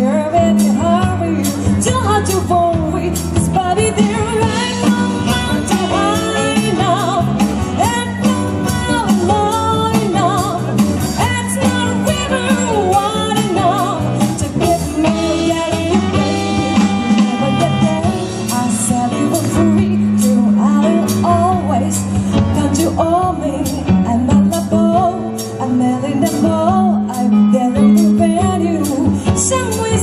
there in your heart. Don't have to worry, cause baby, 相偎